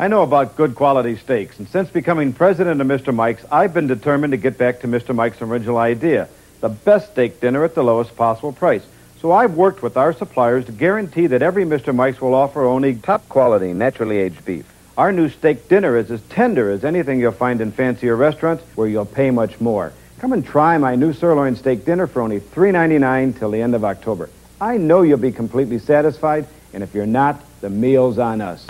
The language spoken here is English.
I know about good quality steaks, and since becoming president of Mr. Mike's, I've been determined to get back to Mr. Mike's original idea the best steak dinner at the lowest possible price. So I've worked with our suppliers to guarantee that every Mr. Mike's will offer only Top quality, naturally aged beef. our new steak dinner is as tender as anything you'll find in fancier restaurants where you'll pay much more. Come and try my new sirloin steak dinner for only $3.99 till the end of October. I know you'll be completely satisfied, and if you're not, the meal's on us.